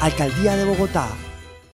Alcaldía de Bogotá.